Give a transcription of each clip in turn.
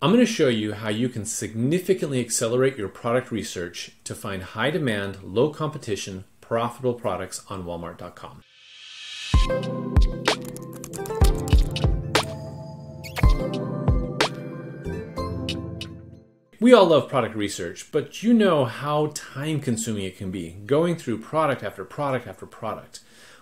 I'm going to show you how you can significantly accelerate your product research to find high demand, low competition, profitable products on walmart.com. We all love product research, but you know how time consuming it can be going through product after product after product.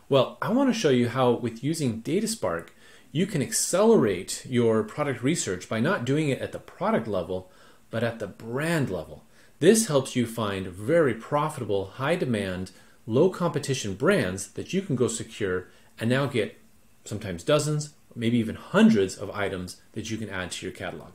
Well, I want to show you how, with using DataSpark, you can accelerate your product research by not doing it at the product level, but at the brand level. This helps you find very profitable, high demand, low competition brands that you can go secure and now get sometimes dozens, maybe even hundreds of items that you can add to your catalog.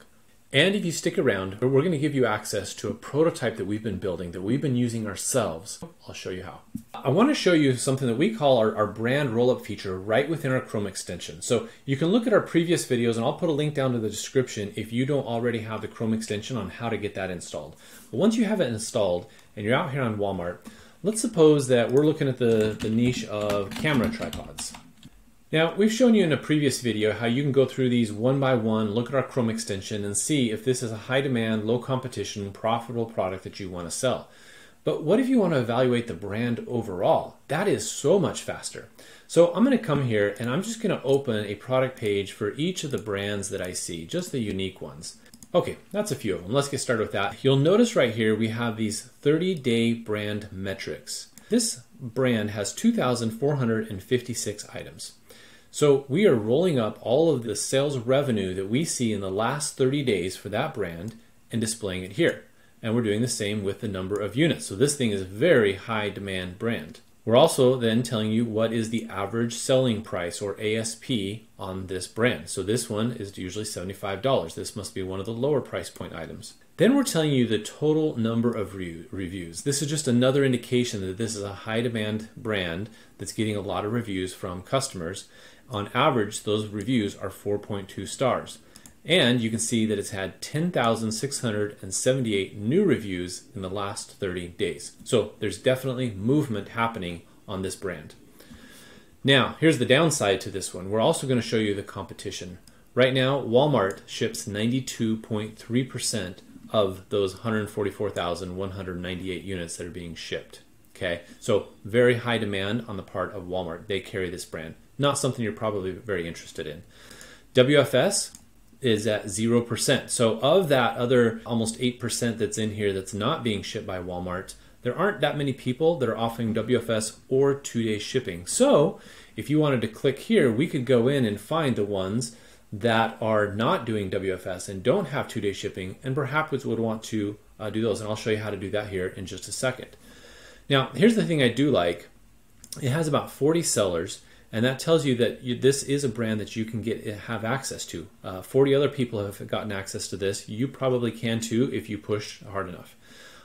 And if you stick around, we're going to give you access to a prototype that we've been building, that we've been using ourselves. I'll show you how. I want to show you something that we call our, our brand rollup feature right within our Chrome extension. So you can look at our previous videos, and I'll put a link down to the description if you don't already have the Chrome extension on how to get that installed. But once you have it installed and you're out here on Walmart, let's suppose that we're looking at the, the niche of camera tripods. Now, we've shown you in a previous video how you can go through these one by one, look at our Chrome extension, and see if this is a high demand, low competition, profitable product that you want to sell. But what if you want to evaluate the brand overall? That is so much faster. So I'm going to come here and I'm just going to open a product page for each of the brands that I see, just the unique ones. Okay, that's a few of them. Let's get started with that. You'll notice right here we have these 30 day brand metrics. This brand has 2,456 items. So we are rolling up all of the sales revenue that we see in the last 30 days for that brand and displaying it here. And we're doing the same with the number of units. So this thing is a very high demand brand. We're also then telling you what is the average selling price or ASP on this brand. So this one is usually $75. This must be one of the lower price point items. Then we're telling you the total number of re- reviews. This is just another indication that this is a high demand brand that's getting a lot of reviews from customers on average, those reviews are 4.2 stars. And you can see that it's had 10,678 new reviews in the last 30 days. So there's definitely movement happening on this brand. Now, here's the downside to this one. We're also going to show you the competition. Right now, Walmart ships 92.3% of those 144,198 units that are being shipped. Okay, so very high demand on the part of Walmart. They carry this brand. Not something you're probably very interested in. WFS is at 0%. So, of that other almost 8% that's in here that's not being shipped by Walmart, there aren't that many people that are offering WFS or two day shipping. So, if you wanted to click here, we could go in and find the ones that are not doing WFS and don't have two day shipping, and perhaps would want to uh, do those. And I'll show you how to do that here in just a second. Now, here's the thing I do like it has about 40 sellers and that tells you that you, this is a brand that you can get have access to. Uh, 40 other people have gotten access to this. You probably can too if you push hard enough.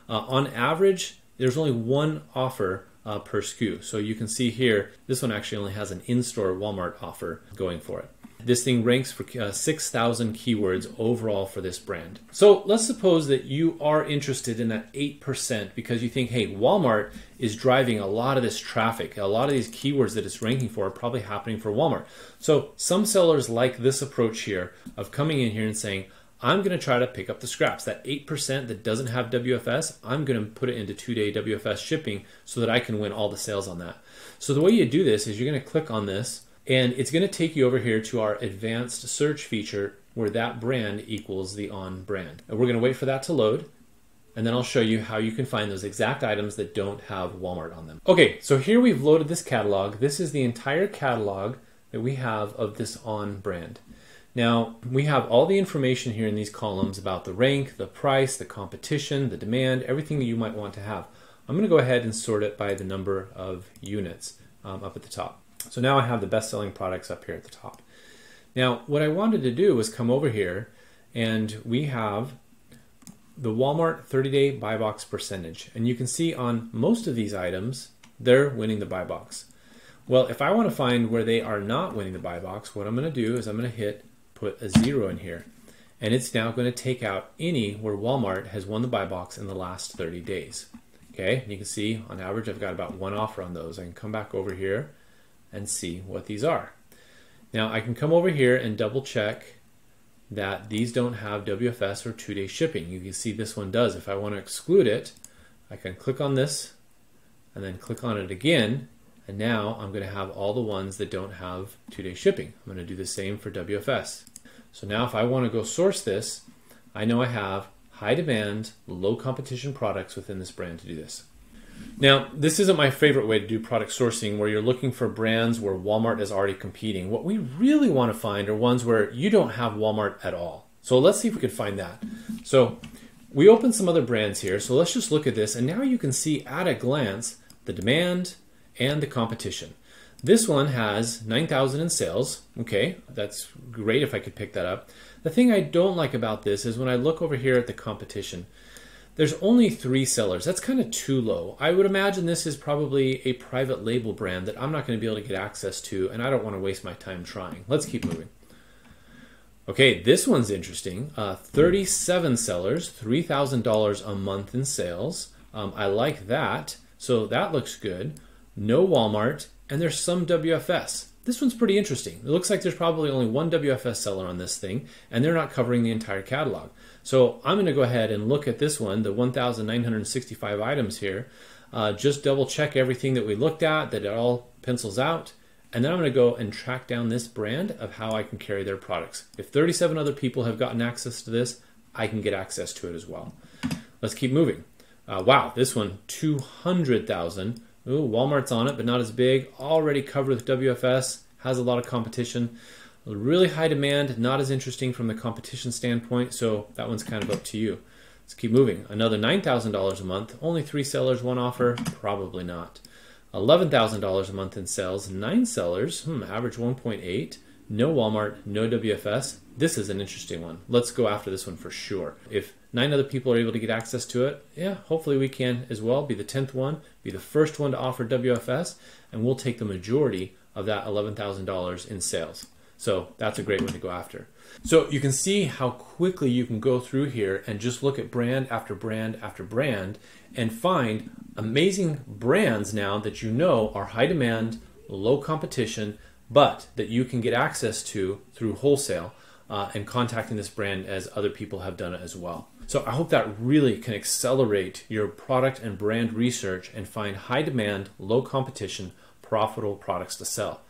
Uh, on average, there's only one offer uh, per SKU. So you can see here, this one actually only has an in-store Walmart offer going for it. This thing ranks for uh, 6,000 keywords overall for this brand. So let's suppose that you are interested in that 8% because you think, hey, Walmart is driving a lot of this traffic. A lot of these keywords that it's ranking for are probably happening for Walmart. So some sellers like this approach here of coming in here and saying, I'm going to try to pick up the scraps. That 8% that doesn't have WFS, I'm going to put it into two day WFS shipping so that I can win all the sales on that. So the way you do this is you're going to click on this and it's going to take you over here to our advanced search feature where that brand equals the on brand. And we're going to wait for that to load. And then I'll show you how you can find those exact items that don't have Walmart on them. Okay, so here we've loaded this catalog. This is the entire catalog that we have of this on brand. Now, we have all the information here in these columns about the rank, the price, the competition, the demand, everything that you might want to have. I'm going to go ahead and sort it by the number of units um, up at the top. So now I have the best selling products up here at the top. Now, what I wanted to do was come over here and we have the Walmart 30 day buy box percentage. And you can see on most of these items, they're winning the buy box. Well, if I want to find where they are not winning the buy box, what I'm going to do is I'm going to hit put a zero in here. And it's now going to take out any where Walmart has won the buy box in the last 30 days. Okay, and you can see on average I've got about one offer on those. I can come back over here and see what these are. Now I can come over here and double check that these don't have WFS or two day shipping. You can see this one does. If I want to exclude it, I can click on this and then click on it again. And now I'm going to have all the ones that don't have two day shipping. I'm going to do the same for WFS. So now if I want to go source this, I know I have high demand, low competition products within this brand to do this. Now, this isn't my favorite way to do product sourcing where you're looking for brands where Walmart is already competing. What we really want to find are ones where you don't have Walmart at all. So let's see if we can find that. So we opened some other brands here. So let's just look at this. And now you can see at a glance the demand and the competition. This one has 9,000 in sales. Okay, that's great if I could pick that up. The thing I don't like about this is when I look over here at the competition, there's only three sellers. That's kind of too low. I would imagine this is probably a private label brand that I'm not going to be able to get access to, and I don't want to waste my time trying. Let's keep moving. Okay, this one's interesting. Uh, 37 sellers, $3,000 a month in sales. Um, I like that. So that looks good. No Walmart, and there's some WFS. This one's pretty interesting. It looks like there's probably only one WFS seller on this thing, and they're not covering the entire catalog. So I'm going to go ahead and look at this one, the 1,965 items here. Uh, just double check everything that we looked at, that it all pencils out. And then I'm going to go and track down this brand of how I can carry their products. If 37 other people have gotten access to this, I can get access to it as well. Let's keep moving. Uh, wow, this one, 200,000. Ooh, Walmart's on it, but not as big. Already covered with WFS, has a lot of competition. Really high demand, not as interesting from the competition standpoint, so that one's kind of up to you. Let's keep moving. Another $9,000 a month, only three sellers, one offer, probably not. $11,000 a month in sales, nine sellers, hmm, average 1.8. No Walmart, no WFS. This is an interesting one. Let's go after this one for sure. If nine other people are able to get access to it, yeah, hopefully we can as well. Be the 10th one, be the first one to offer WFS, and we'll take the majority of that $11,000 in sales. So that's a great one to go after. So you can see how quickly you can go through here and just look at brand after brand after brand and find amazing brands now that you know are high demand, low competition, but that you can get access to through wholesale uh, and contacting this brand as other people have done it as well. So I hope that really can accelerate your product and brand research and find high demand, low competition, profitable products to sell.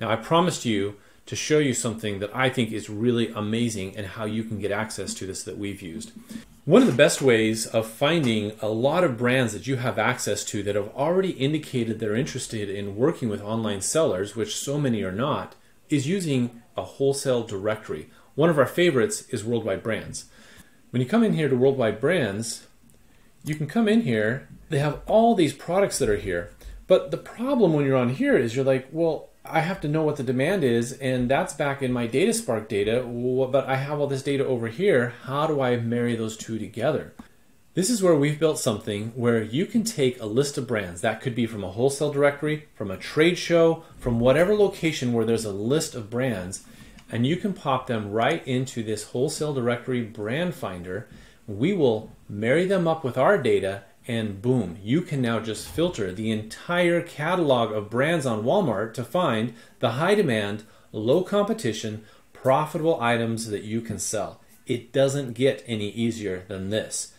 Now I promised you to show you something that I think is really amazing and how you can get access to this that we've used. One of the best ways of finding a lot of brands that you have access to that have already indicated they're interested in working with online sellers, which so many are not, is using a wholesale directory. One of our favorites is Worldwide Brands. When you come in here to Worldwide Brands, you can come in here, they have all these products that are here. But the problem when you're on here is you're like, well, I have to know what the demand is, and that's back in my DataSpark data, but I have all this data over here. How do I marry those two together? This is where we've built something where you can take a list of brands. That could be from a wholesale directory, from a trade show, from whatever location where there's a list of brands, and you can pop them right into this wholesale directory brand finder. We will marry them up with our data and boom, you can now just filter the entire catalog of brands on Walmart to find the high demand, low competition, profitable items that you can sell. It doesn't get any easier than this.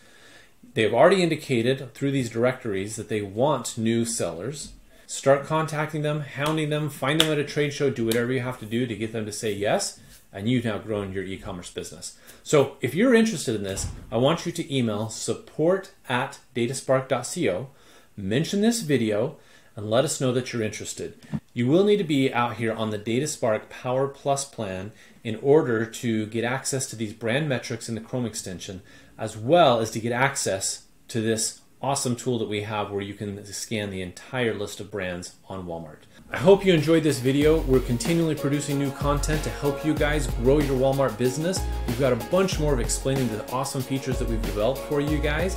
They've already indicated through these directories that they want new sellers. Start contacting them, hounding them, find them at a trade show, do whatever you have to do to get them to say yes, and you've now grown your e-commerce business. So if you're interested in this, I want you to email support at dataspark.co, mention this video, and let us know that you're interested. You will need to be out here on the Dataspark Power Plus plan in order to get access to these brand metrics in the Chrome extension, as well as to get access to this awesome tool that we have where you can scan the entire list of brands on Walmart. I hope you enjoyed this video. We're continually producing new content to help you guys grow your Walmart business. We've got a bunch more of explaining the awesome features that we've developed for you guys.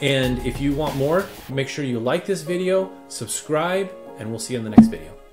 And if you want more, make sure you like this video, subscribe, and we'll see you in the next video.